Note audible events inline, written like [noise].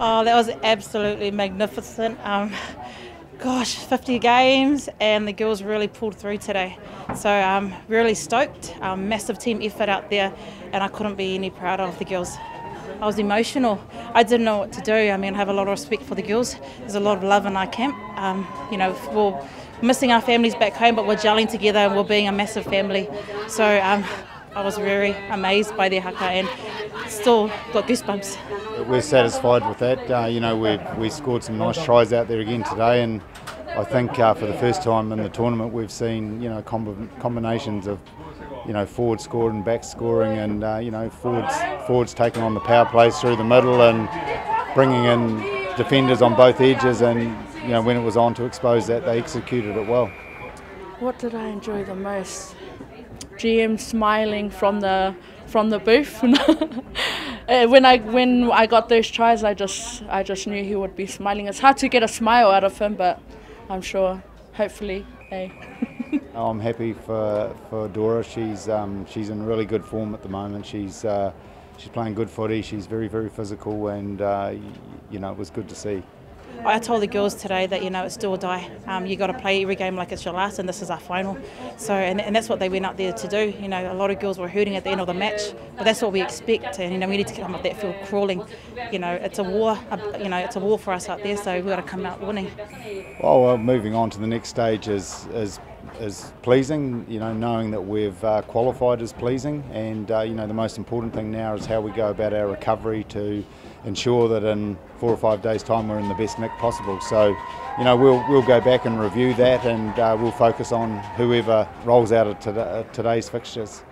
Oh, that was absolutely magnificent. Um, [laughs] gosh, 50 games, and the girls really pulled through today. So I'm um, really stoked. Um, massive team effort out there, and I couldn't be any prouder of the girls. I was emotional. I didn't know what to do. I mean, I have a lot of respect for the girls. There's a lot of love in our camp. Um, you know, we're missing our families back home, but we're gelling together and we're being a massive family. So um, I was very amazed by their haka and still got goosebumps. We're satisfied with that. Uh, you know, we we scored some nice tries out there again today, and I think uh, for the first time in the tournament we've seen you know combinations of you know forward scoring, and back scoring, and uh, you know forwards forwards taking on the power plays through the middle and bringing in defenders on both edges, and you know when it was on to expose that, they executed it well. What did I enjoy the most? GM smiling from the from the booth. [laughs] Uh, when I when I got those tries, I just I just knew he would be smiling. It's hard to get a smile out of him, but I'm sure, hopefully, hey. [laughs] I'm happy for for Dora. She's um, she's in really good form at the moment. She's uh, she's playing good footy. She's very very physical, and uh, you know it was good to see. I told the girls today that you know it's do or die. Um, you got to play every game like it's your last, and this is our final. So, and, and that's what they went out there to do. You know, a lot of girls were hurting at the end of the match, but that's what we expect. And you know, we need to come up that field crawling. You know, it's a war. You know, it's a war for us out there. So we've got to come out winning. Well, well moving on to the next stage is is is pleasing. You know, knowing that we've uh, qualified is pleasing, and uh, you know the most important thing now is how we go about our recovery to ensure that in four or five days' time we're in the best nick possible. So, you know, we'll we'll go back and review that, and uh, we'll focus on whoever rolls out of today, today's fixtures.